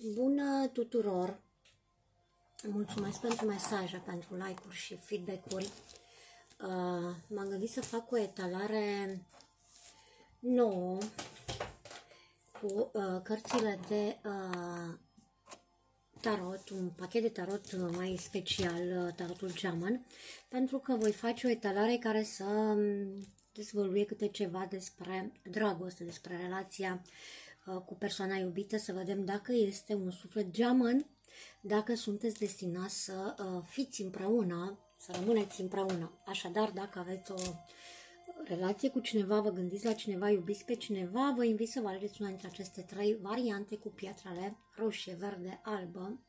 Bună tuturor! Mulțumesc pentru mesaje, pentru like-uri și feedback-uri. Uh, m-am gândit să fac o etalare nouă cu uh, cărțile de uh, tarot, un pachet de tarot mai special, uh, tarotul German, pentru că voi face o etalare care să um, dezvăluie câte ceva despre dragoste, despre relația uh, cu persoana iubită, să vedem dacă este un suflet geamăn, dacă sunteți destinați să uh, fiți împreună, să rămâneți împreună. Așadar, dacă aveți o relație cu cineva, vă gândiți la cineva, iubiți pe cineva, vă invit să vă alegeți una dintre aceste trei variante cu pietrele roșie, verde, albă.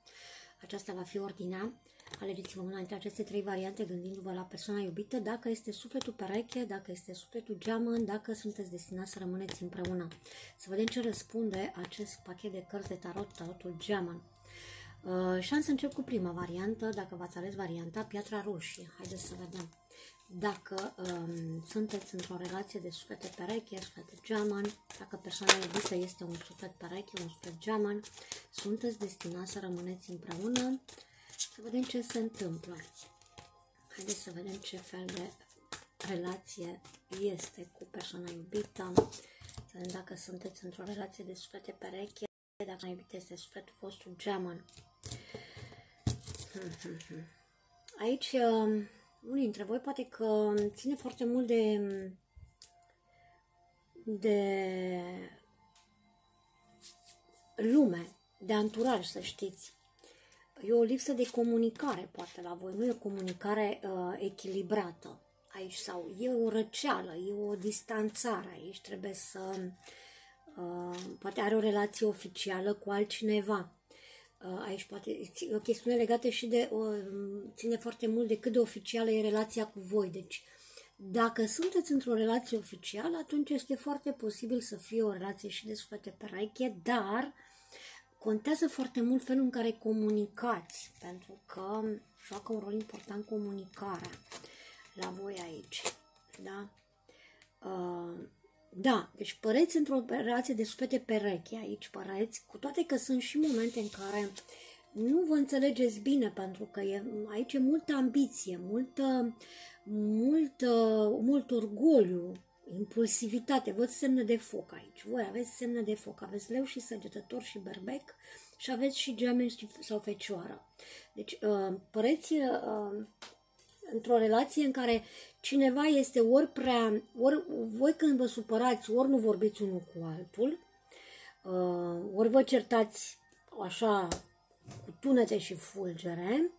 Aceasta va fi ordinea. Alegeți-vă una dintre aceste trei variante gândindu-vă la persoana iubită, dacă este sufletul pereche, dacă este sufletul geamăn, dacă sunteți destinați să rămâneți împreună. Să vedem ce răspunde acest pachet de cărți de tarot, tarotul geamăn. Uh, și am să încep cu prima variantă, dacă v-ați ales varianta, piatra roșie. Haideți să vedem. Dacă um, sunteți într-o relație de suflete pereche, suflete geamăn, dacă persoana iubită este un suflet pereche, un suflet geamăn, sunteți destinați să rămâneți împreună. Să vedem ce se întâmplă. Haideți să vedem ce fel de relație este cu persoana iubită. Să vedem dacă sunteți într-o relație de suflete pereche, dacă persoana iubită este sufletul vostru geamăn. Aici, um, unii dintre voi poate că ține foarte mult de de lume, de anturaj, să știți. E o lipsă de comunicare, poate, la voi. Nu e o comunicare uh, echilibrată aici sau e o răceală, e o distanțare aici. Trebuie să... Uh, poate are o relație oficială cu altcineva Uh, aici poate o chestiune legată și de, ține foarte mult de cât de oficială e relația cu voi. Deci, dacă sunteți într-o relație oficială, atunci este foarte posibil să fie o relație și de suflete pereche, dar contează foarte mult felul în care comunicați, pentru că joacă un rol important comunicarea la voi aici. Da? Uh, da, deci păreți într-o relație de suflete pereche aici, păreți, cu toate că sunt și momente în care nu vă înțelegeți bine, pentru că e, aici e multă ambiție, multă, multă, mult orgoliu, impulsivitate. Văd semne de foc aici. Voi aveți semne de foc, aveți leu și săgetător și berbec și aveți și gemeni sau fecioară. Deci, uh, păreți uh, într-o relație în care cineva este ori prea, ori voi când vă supărați, ori nu vorbiți unul cu altul, uh, ori vă certați așa cu tunete și fulgere,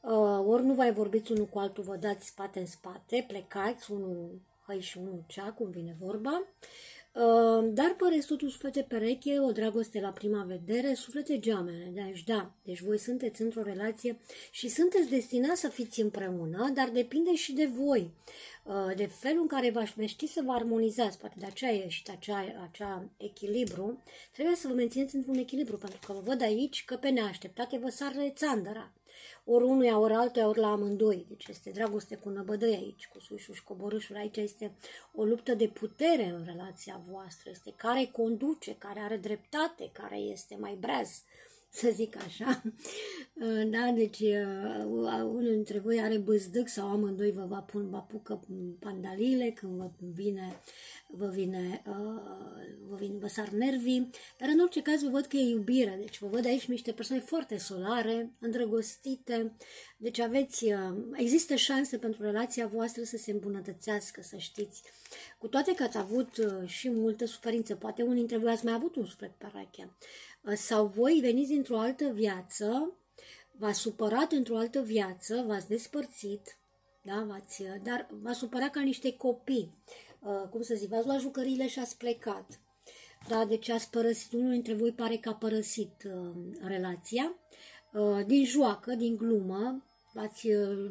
uh, ori nu mai vorbiți unul cu altul, vă dați spate în spate, plecați unul hai și unul cea, cum vine vorba, Ehm, dar păreți totuși suflete pereche, o dragoste la prima vedere, suflete geamene. Deci da, deci voi sunteți într-o relație și sunteți destinați să fiți împreună, dar depinde și de voi, ehm, de felul în care v-aș ști să vă armonizați, poate de aceea e și acea, acea echilibru, trebuie să vă mențineți într-un echilibru, pentru că vă văd aici că pe neașteptate vă sare țandăra ori unuia, ori altuia, ori la amândoi. Deci este dragoste cu năbădăi aici, cu sușul și coborâșul. Aici este o luptă de putere în relația voastră. Este care conduce, care are dreptate, care este mai breaz să zic așa. Da, deci uh, unul dintre voi are băzdăc sau amândoi vă, va pun, vă apucă pandalile când vă vine, vă vine, uh, vă, vine, vă sar nervii, dar în orice caz vă văd că e iubire, deci vă văd aici niște persoane foarte solare, îndrăgostite, deci aveți, uh, există șanse pentru relația voastră să se îmbunătățească, să știți. Cu toate că ați avut și multă suferință, poate unii dintre voi ați mai avut un suflet pereche, Uh, sau voi veniți dintr-o altă viață, v-ați supărat într-o altă viață, v-ați despărțit, da? v-ați, uh, dar v-ați supărat ca niște copii, uh, cum să zic, v-ați luat jucăriile și ați plecat. Da, deci ați părăsit, unul dintre voi pare că a părăsit uh, relația, uh, din joacă, din glumă, v-ați uh,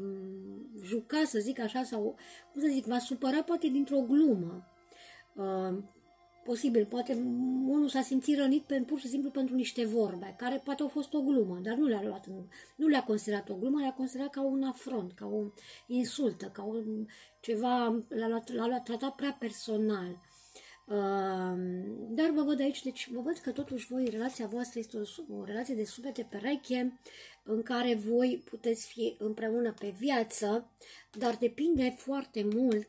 jucat, să zic așa, sau, cum să zic, v-ați supărat poate dintr-o glumă. Uh, posibil, poate unul s-a simțit rănit pe, pur și simplu pentru niște vorbe, care poate au fost o glumă, dar nu le-a luat, în, nu le-a considerat o glumă, le-a considerat ca un afront, ca o insultă, ca un, ceva, l-a, luat, l-a luat tratat prea personal. dar vă văd aici, deci vă văd că totuși voi, relația voastră este o, o relație de suflete pereche, în care voi puteți fi împreună pe viață, dar depinde foarte mult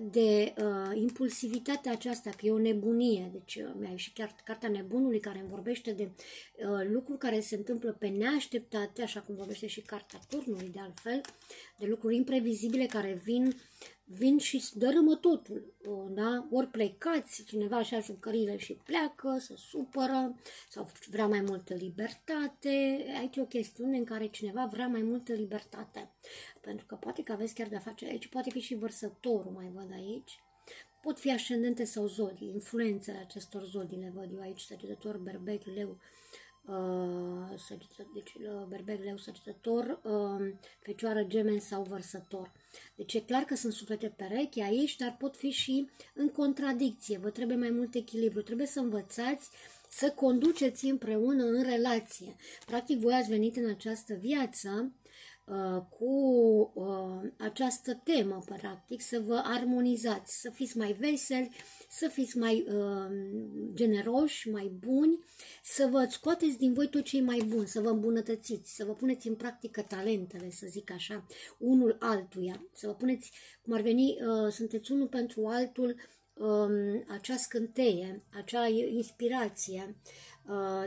de uh, impulsivitatea aceasta, că e o nebunie. Deci uh, mi-a ieșit chiar cartea nebunului care îmi vorbește de uh, lucruri care se întâmplă pe neașteptate, așa cum vorbește și cartea turnului de altfel, de lucruri imprevizibile care vin vin și dărâmă totul, da? Ori plecați, cineva așa jucările și pleacă, se supără sau vrea mai multă libertate. Aici e o chestiune în care cineva vrea mai multă libertate. Pentru că poate că aveți chiar de-a face aici, poate fi și vărsătorul, mai văd aici. Pot fi ascendente sau zodii, influențele acestor zodii le văd eu aici, săgetător, berbec, leu, uh, săgetă, deci uh, berbec, leu, săgetător, uh, fecioară, gemen sau vărsător. Deci e clar că sunt suflete pereche aici, dar pot fi și în contradicție. Vă trebuie mai mult echilibru. Trebuie să învățați să conduceți împreună în relație. Practic, voi ați venit în această viață Uh, cu uh, această temă, practic, să vă armonizați, să fiți mai veseli, să fiți mai uh, generoși, mai buni, să vă scoateți din voi tot ce e mai bun, să vă îmbunătățiți, să vă puneți în practică talentele, să zic așa, unul altuia, să vă puneți, cum ar veni, uh, sunteți unul pentru altul, um, acea scânteie, acea inspirație, Uh,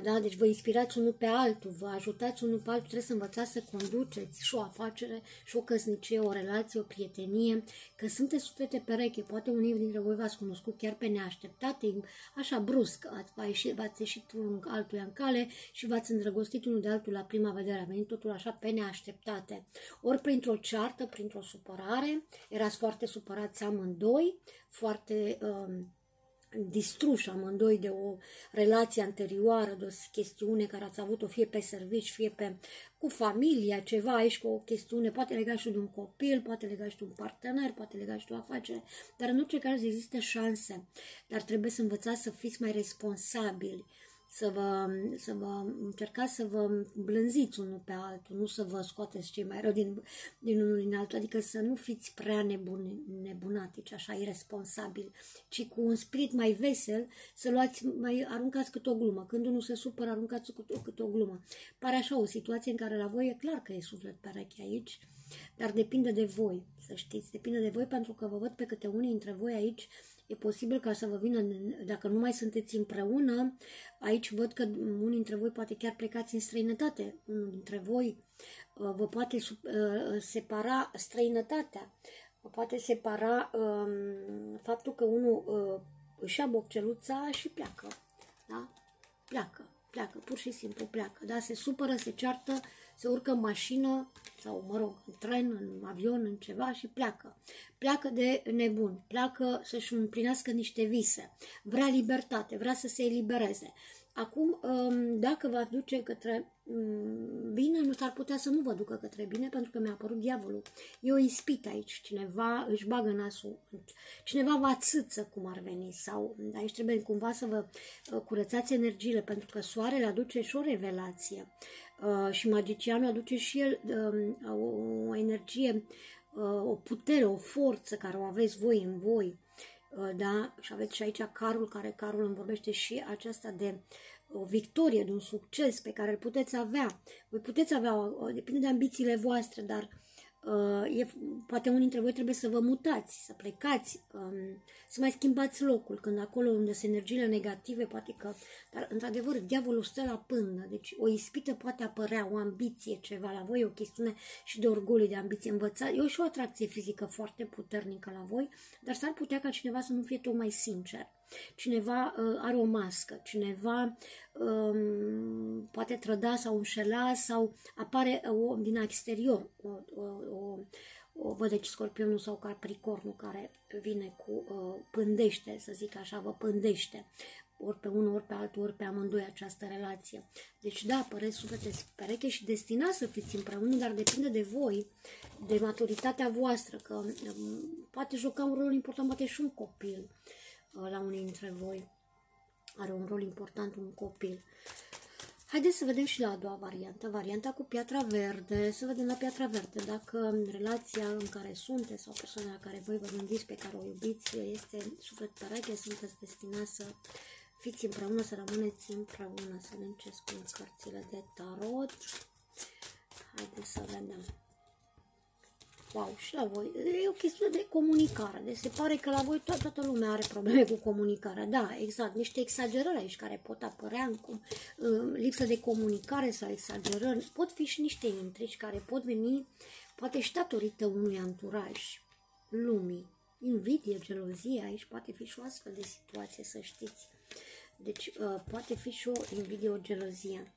da? Deci vă inspirați unul pe altul, vă ajutați unul pe altul, trebuie să învățați să conduceți și o afacere, și o căsnicie, o relație, o prietenie, că sunteți suflete pereche, poate unii dintre voi v-ați cunoscut chiar pe neașteptate, așa brusc, ați ieșit, v-ați ieșit unul altuia în cale și v-ați îndrăgostit unul de altul la prima vedere, a venit totul așa pe neașteptate. Ori printr-o ceartă, printr-o supărare, erați foarte supărați amândoi, foarte... Uh, distruși amândoi de o relație anterioară, de o chestiune care ați avut-o fie pe servici, fie pe cu familia, ceva aici cu o chestiune, poate legat și de un copil, poate legat și de un partener, poate legat și de o afacere, dar în orice caz există șanse, dar trebuie să învățați să fiți mai responsabili, să vă, să vă încercați să vă blânziți unul pe altul, nu să vă scoateți cei mai rău din, din unul din altul, adică să nu fiți prea nebuni, nebunatici, așa, irresponsabili, ci cu un spirit mai vesel să luați, mai aruncați cât o glumă. Când unul se supără, aruncați cât o, cât o glumă. Pare așa o situație în care la voi e clar că e suflet pereche aici, dar depinde de voi, să știți, depinde de voi pentru că vă văd pe câte unii dintre voi aici E posibil ca să vă vină, dacă nu mai sunteți împreună, aici văd că unii dintre voi poate chiar plecați în străinătate. Unul dintre voi uh, vă poate uh, separa străinătatea, vă poate separa um, faptul că unul uh, își ia bocceluța și pleacă. Da? Pleacă, pleacă, pur și simplu pleacă. Da? Se supără, se ceartă, se urcă în mașină sau, mă rog, în tren, în avion, în ceva și pleacă. Pleacă de nebun, pleacă să-și împlinească niște vise, vrea libertate, vrea să se elibereze. Acum, um, dacă va duce către mm, bine, nu s-ar putea să nu vă ducă către bine, pentru că mi-a apărut diavolul. E o ispită aici, cineva își bagă nasul, cineva vă atâță cum ar veni, sau aici trebuie cumva să vă uh, curățați energiile, pentru că soarele aduce și o revelație. Uh, și magicianul aduce și el um, o, o energie, uh, o putere, o forță care o aveți voi în voi. Uh, da? Și aveți și aici carul, care carul îmi vorbește și aceasta de o victorie, de un succes pe care îl puteți avea. Voi puteți avea, depinde de ambițiile voastre, dar Uh, e, poate unii dintre voi trebuie să vă mutați, să plecați, um, să mai schimbați locul, când acolo unde sunt energiile negative, poate că, dar într-adevăr, diavolul stă la pândă, deci o ispită poate apărea, o ambiție, ceva la voi, o chestiune și de orgoliu, de ambiție, învăța, e și o atracție fizică foarte puternică la voi, dar s-ar putea ca cineva să nu fie tocmai sincer cineva uh, are o mască, cineva um, poate trăda sau înșela sau apare uh, o, din exterior o, o, o, o văd deci scorpionul sau capricornul care vine cu uh, pândește, să zic așa, vă pândește ori pe unul, ori pe altul, ori pe amândoi această relație. Deci da, păreți suflete pereche și destinați să fiți împreună, dar depinde de voi, de maturitatea voastră, că um, poate juca un rol important, poate și un copil. Uh, la unii dintre voi. Are un rol important un copil. Haideți să vedem și la a doua variantă, varianta cu piatra verde, să vedem la piatra verde dacă relația în care sunteți sau persoana la care voi vă gândiți, pe care o iubiți, este suflet pereche, sunteți destinați să fiți împreună, să rămâneți împreună, să ne cu cărțile de tarot. Haideți să vedem. Wow, și la voi. E o chestiune de comunicare. Deci se pare că la voi to- toată lumea are probleme cu comunicarea. Da, exact. Niște exagerări aici care pot apărea în cum, uh, lipsă de comunicare sau exagerări. Pot fi și niște intrigi care pot veni, poate și datorită unui anturaj lumii. Invidie, gelozie, aici poate fi și o astfel de situație, să știți. Deci uh, poate fi și o invidie, o gelozie.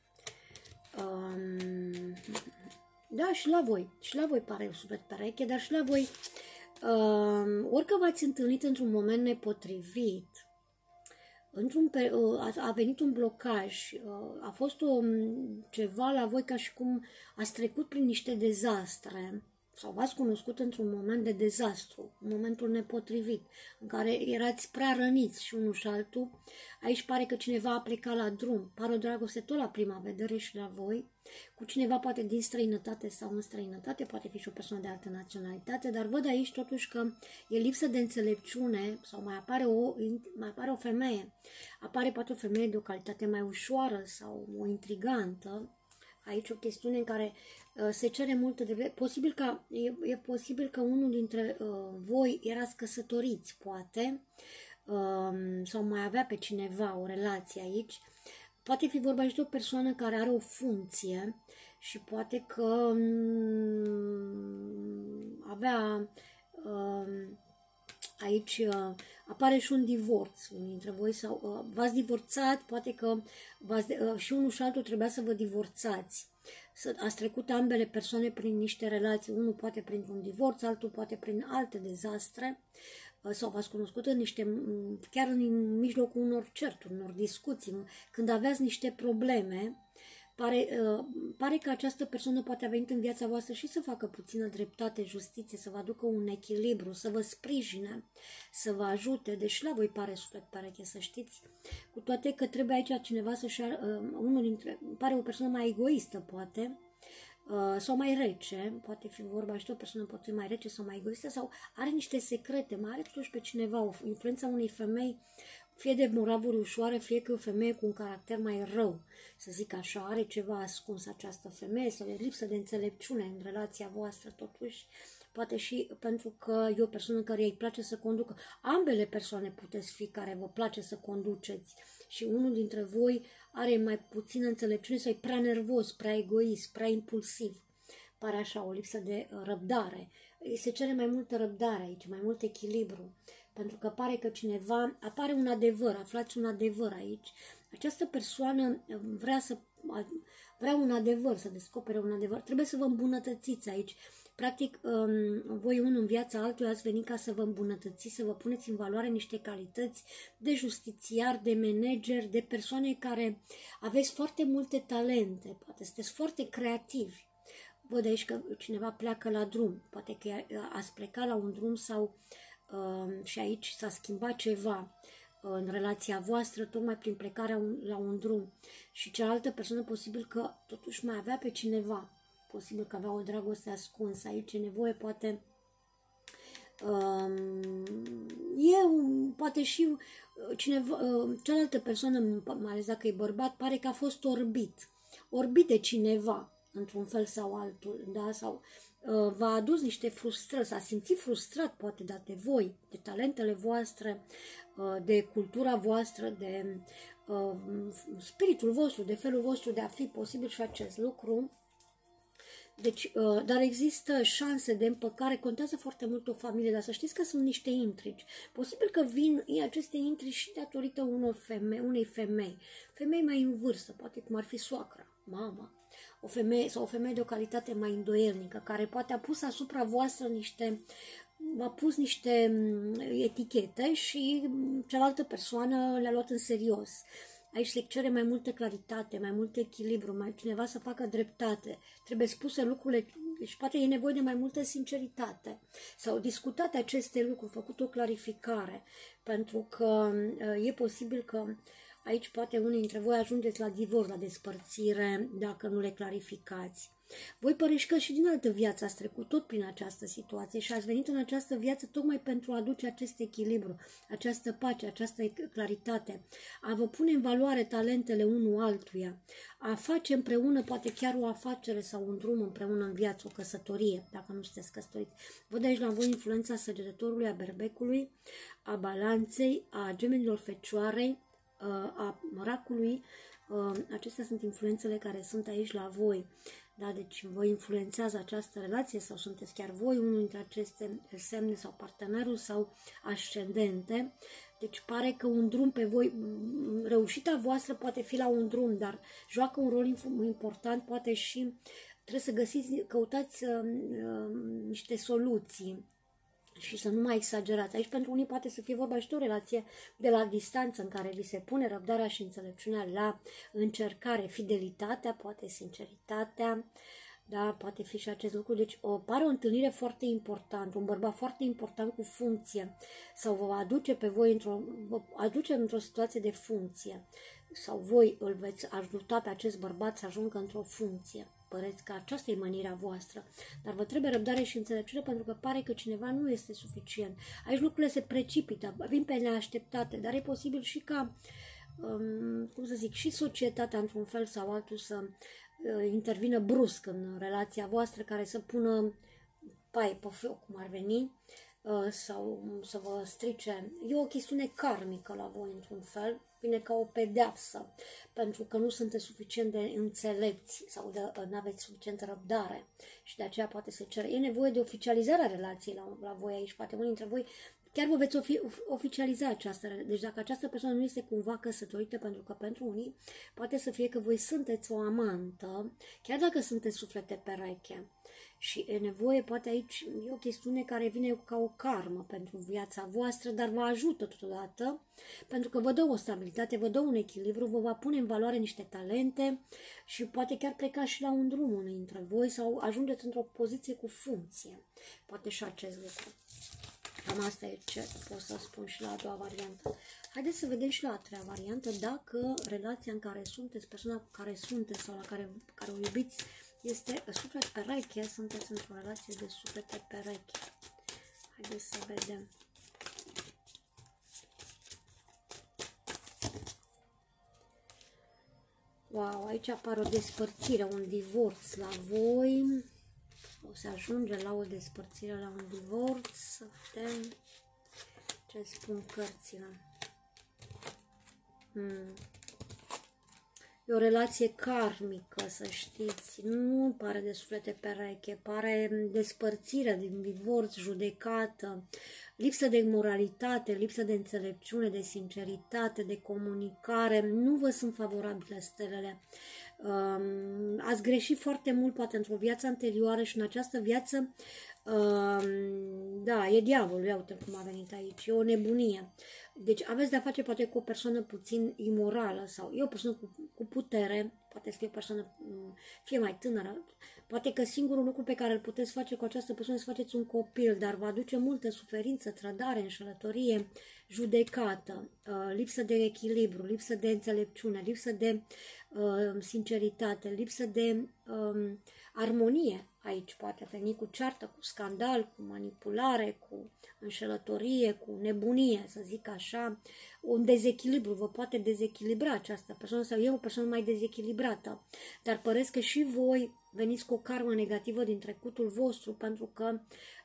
Um, da, și la voi. Și la voi pare suflet pereche, dar și la voi, uh, orică v-ați întâlnit într-un moment nepotrivit, într-un, uh, a venit un blocaj, uh, a fost o, ceva la voi ca și cum ați trecut prin niște dezastre, sau v-ați cunoscut într-un moment de dezastru, în momentul nepotrivit, în care erați prea răniți și unul și altul, aici pare că cineva a plecat la drum, pare o dragoste tot la prima vedere și la voi, cu cineva poate din străinătate sau în străinătate, poate fi și o persoană de altă naționalitate, dar văd aici totuși că e lipsă de înțelepciune sau mai apare o, mai apare o femeie, apare poate o femeie de o calitate mai ușoară sau o intrigantă, aici o chestiune în care uh, se cere multă de posibil că e, e posibil că unul dintre uh, voi erați căsătoriți, poate, uh, sau mai avea pe cineva o relație aici. Poate fi vorba și de o persoană care are o funcție și poate că um, avea uh, aici uh, apare și un divorț unii dintre voi sau uh, v-ați divorțat, poate că v-ați, uh, și unul și altul trebuia să vă divorțați. Să, ați trecut ambele persoane prin niște relații, unul poate printr-un divorț, altul poate prin alte dezastre uh, sau v-ați cunoscut în niște, chiar în mijlocul unor certuri, unor discuții, când aveați niște probleme Pare, uh, pare că această persoană poate a venit în viața voastră și să facă puțină dreptate, justiție, să vă aducă un echilibru, să vă sprijine, să vă ajute. Deci la voi pare suflet pereche, să știți. Cu toate că trebuie aici cineva să-și... Uh, unul dintre... Pare o persoană mai egoistă, poate, Uh, sau mai rece, poate fi vorba și de o persoană poate mai rece sau mai egoistă, sau are niște secrete, mai are totuși pe cineva, o influența unei femei fie de moravuri ușoare, fie că e o femeie cu un caracter mai rău, să zic așa, are ceva ascuns această femeie sau e lipsă de înțelepciune în relația voastră, totuși, poate și pentru că e o persoană care îi place să conducă. Ambele persoane puteți fi care vă place să conduceți și unul dintre voi are mai puțină înțelepciune sau e prea nervos, prea egoist, prea impulsiv. Pare așa o lipsă de răbdare. Se cere mai multă răbdare aici, mai mult echilibru pentru că pare că cineva, apare un adevăr, aflați un adevăr aici. Această persoană um, vrea să vrea un adevăr, să descopere un adevăr. Trebuie să vă îmbunătățiți aici. Practic, um, voi unul în viața altuia ați venit ca să vă îmbunătățiți, să vă puneți în valoare niște calități de justițiar, de manager, de persoane care aveți foarte multe talente, poate sunteți foarte creativi. Văd aici că cineva pleacă la drum, poate că ați plecat la un drum sau uh, Um, și aici s-a schimbat ceva uh, în relația voastră, tocmai prin plecarea la un drum. Și cealaltă persoană posibil că totuși mai avea pe cineva, posibil că avea o dragoste ascunsă, aici e nevoie poate um, e un, poate și uh, cineva, uh, cealaltă persoană, mai ales dacă e bărbat, pare că a fost orbit, orbit de cineva, într-un fel sau altul, da, sau Uh, v-a adus niște frustrări, s-a simțit frustrat poate de voi, de talentele voastre, uh, de cultura voastră, de uh, spiritul vostru, de felul vostru de a fi posibil și acest lucru. Deci, dar există șanse de împăcare, contează foarte mult o familie, dar să știți că sunt niște intrigi. Posibil că vin aceste intrigi și datorită unor femei, unei femei, femei mai în vârstă, poate cum ar fi soacra, mama, o femeie sau o femeie de o calitate mai îndoielnică, care poate a pus asupra voastră niște a pus niște mm, etichete și mm, cealaltă persoană le-a luat în serios. Aici se cere mai multă claritate, mai mult echilibru, mai cineva să facă dreptate. Trebuie spuse lucrurile, deci poate e nevoie de mai multă sinceritate. Sau discutate aceste lucruri, făcut o clarificare, pentru că mm, e posibil că aici poate unii dintre voi ajungeți la divorț, la despărțire, dacă nu le clarificați. Voi părești că și din altă viață ați trecut tot prin această situație și ați venit în această viață tocmai pentru a aduce acest echilibru, această pace, această claritate, a vă pune în valoare talentele unul altuia, a face împreună poate chiar o afacere sau un drum împreună în viață, o căsătorie, dacă nu sunteți căsătoriți. Văd aici la voi influența săgetătorului, a berbecului, a balanței, a gemenilor fecioarei, a racului, acestea sunt influențele care sunt aici la voi. Da, deci vă influențează această relație sau sunteți chiar voi unul dintre aceste semne sau partenerul sau ascendente. Deci pare că un drum pe voi, reușita voastră poate fi la un drum, dar joacă un rol important, poate și trebuie să găsiți, căutați uh, uh, niște soluții și să nu mai exagerați. Aici pentru unii poate să fie vorba și de o relație de la distanță în care vi se pune răbdarea și înțelepciunea la încercare, fidelitatea, poate sinceritatea, da, poate fi și acest lucru. Deci o, pare o întâlnire foarte importantă, un bărbat foarte important cu funcție sau vă aduce pe voi într-o, vă aduce într-o situație de funcție sau voi îl veți ajuta pe acest bărbat să ajungă într-o funcție păreți că aceasta e mânirea voastră, dar vă trebuie răbdare și înțelepciune pentru că pare că cineva nu este suficient. Aici lucrurile se precipită, vin pe neașteptate, dar e posibil și ca, um, cum să zic, și societatea într-un fel sau altul să uh, intervină brusc în relația voastră, care să pună pai pe foc, cum ar veni, uh, sau să vă strice. E o chestiune karmică la voi, într-un fel, vine ca o pedeapsă, pentru că nu sunteți suficient de înțelepți sau de, uh, nu aveți suficientă răbdare și de aceea poate se cere. E nevoie de oficializarea relației la, la voi aici, poate unii dintre voi chiar vă veți ofi, oficializa această Deci dacă această persoană nu este cumva căsătorită, pentru că pentru unii poate să fie că voi sunteți o amantă, chiar dacă sunteți suflete pereche, și e nevoie, poate aici e o chestiune care vine ca o karmă pentru viața voastră, dar vă ajută totodată, pentru că vă dă o stabilitate, vă dă un echilibru, vă va pune în valoare niște talente și poate chiar pleca și la un drum unul dintre voi sau ajungeți într-o poziție cu funcție. Poate și acest lucru. Cam asta e ce pot să spun și la a doua variantă. Haideți să vedem și la a treia variantă dacă relația în care sunteți, persoana cu care sunteți sau la care, care o iubiți, este suflet pereche, sunteți într-o relație de suflete pereche. Haideți să vedem. Wow, aici apare o despărțire, un divorț la voi. O să ajunge la o despărțire, la un divorț. Să vedem ce spun cărțile. Hmm. E o relație karmică, să știți. Nu pare de suflete pereche, pare despărțire din divorț, judecată, lipsă de moralitate, lipsă de înțelepciune, de sinceritate, de comunicare. Nu vă sunt favorabile stelele. Um, ați greșit foarte mult, poate, într-o viață anterioară și în această viață Um, da, e diavolul, ia uite cum a venit aici, e o nebunie. Deci aveți de-a face poate cu o persoană puțin imorală sau e o persoană cu, cu putere, poate să fie o persoană mm, fie mai tânără, poate că singurul lucru pe care îl puteți face cu această persoană să faceți un copil, dar va aduce multă suferință, trădare, înșelătorie, judecată, uh, lipsă de echilibru, lipsă de înțelepciune, lipsă de uh, sinceritate, lipsă de uh, armonie Aici poate veni cu ceartă, cu scandal, cu manipulare, cu înșelătorie, cu nebunie, să zic așa, un dezechilibru, vă poate dezechilibra această persoană sau e o persoană mai dezechilibrată. Dar păresc că și voi veniți cu o karmă negativă din trecutul vostru pentru că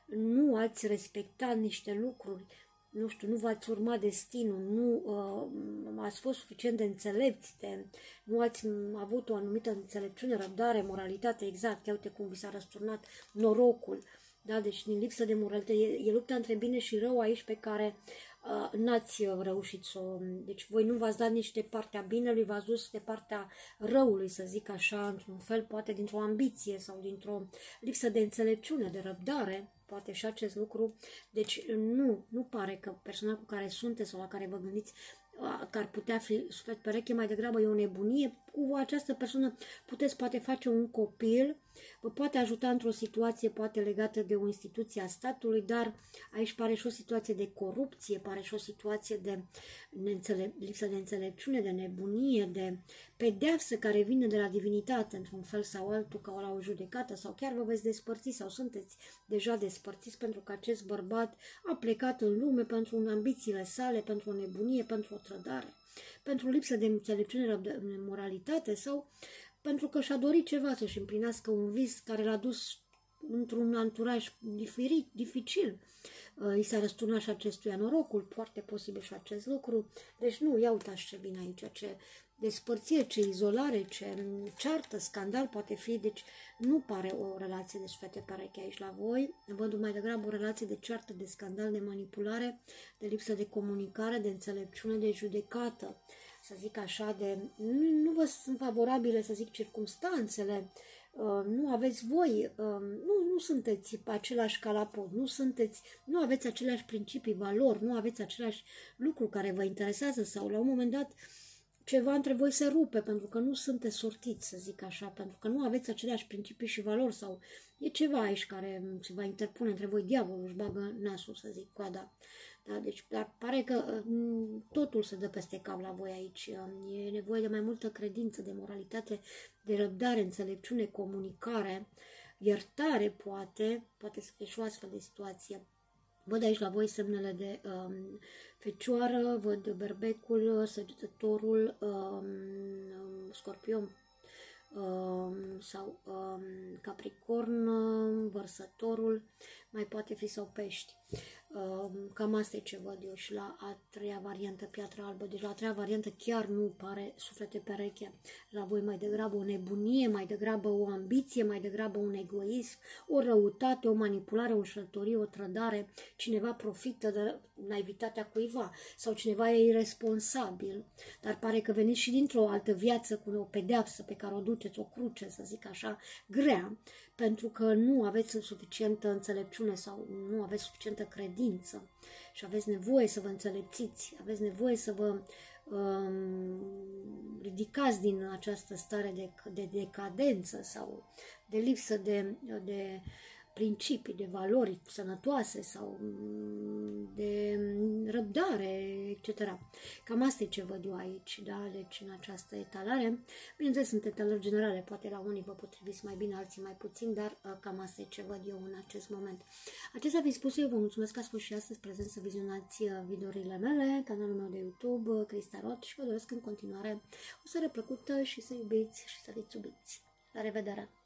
nu ați respectat niște lucruri, nu știu, nu v-ați urmat destinul, nu uh, ați fost suficient de înțelepți, de, nu ați avut o anumită înțelepciune, răbdare, moralitate, exact, uite cum vi s-a răsturnat norocul, da, deci din lipsă de moralitate, e, e lupta între bine și rău aici pe care uh, n-ați reușit să o... Deci voi nu v-ați dat nici de partea binelui, v-ați dus de partea răului, să zic așa, într-un fel, poate dintr-o ambiție sau dintr-o lipsă de înțelepciune, de răbdare, poate și acest lucru. Deci nu, nu pare că persoana cu care sunteți sau la care vă gândiți că ar putea fi suflet pereche, mai degrabă e o nebunie. Cu această persoană puteți poate face un copil, vă poate ajuta într-o situație poate legată de o instituție a statului, dar aici pare și o situație de corupție, pare și o situație de neînțele- lipsă de înțelepciune, de nebunie, de pedeapsă care vine de la divinitate într-un fel sau altul, ca la o judecată, sau chiar vă veți despărți sau sunteți deja despărțiți pentru că acest bărbat a plecat în lume pentru ambițiile sale, pentru o nebunie, pentru o trădare, pentru lipsă de înțelepciune, de moralitate sau pentru că și-a dorit ceva să-și împlinească un vis care l-a dus într-un anturaj diferit, dificil. Uh, I s-a răsturnat și acestuia norocul, foarte posibil și acest lucru. Deci nu, ia uitați ce vine aici, ce despărțire, ce izolare, ce ceartă, scandal poate fi, deci nu pare o relație de sfete pereche aici la voi, văd mai degrabă o relație de ceartă, de scandal, de manipulare, de lipsă de comunicare, de înțelepciune, de judecată, să zic așa, de nu, nu vă sunt favorabile, să zic, circumstanțele, uh, nu aveți voi, uh, nu, nu sunteți pe același calapod, nu sunteți, nu aveți aceleași principii, valori, nu aveți același lucru care vă interesează sau la un moment dat ceva între voi se rupe pentru că nu sunteți sortiți, să zic așa, pentru că nu aveți aceleași principii și valori sau e ceva aici care se va interpune între voi, diavolul își bagă nasul, să zic, coada. Da, deci dar pare că mm, totul se dă peste cap la voi aici. E nevoie de mai multă credință, de moralitate, de răbdare, înțelepciune, comunicare, iertare poate, poate să fie și o astfel de situație. Văd aici la voi semnele de um, fecioară, văd berbecul, săgetătorul, um, scorpion um, sau um, capricorn, vărsătorul, mai poate fi sau pești. Cam asta e ce văd eu și la a treia variantă, piatra albă. Deci la a treia variantă chiar nu pare suflete pereche. La voi mai degrabă o nebunie, mai degrabă o ambiție, mai degrabă un egoism, o răutate, o manipulare, o înșelătorie, o trădare. Cineva profită de naivitatea cuiva sau cineva e irresponsabil. Dar pare că veniți și dintr-o altă viață cu o pedeapsă pe care o duceți, o cruce, să zic așa, grea, pentru că nu aveți suficientă înțelepciune sau nu aveți suficientă credință și aveți nevoie să vă înțelepțiți, aveți nevoie să vă um, ridicați din această stare de, de decadență sau de lipsă de, de principii, de valori sănătoase sau mm, de răbdare, etc. Cam asta e ce văd eu aici, da? deci în această etalare. Bineînțeles, sunt etalări generale, poate la unii vă potriviți mai bine, alții mai puțin, dar uh, cam asta e ce văd eu în acest moment. Acestea fiind spus, eu vă mulțumesc că ați fost și astăzi prezent să vizionați uh, videourile mele, canalul meu de YouTube, uh, Crista Rot și vă doresc în continuare o seară plăcută și să iubiți și să fiți iubiți. La revedere!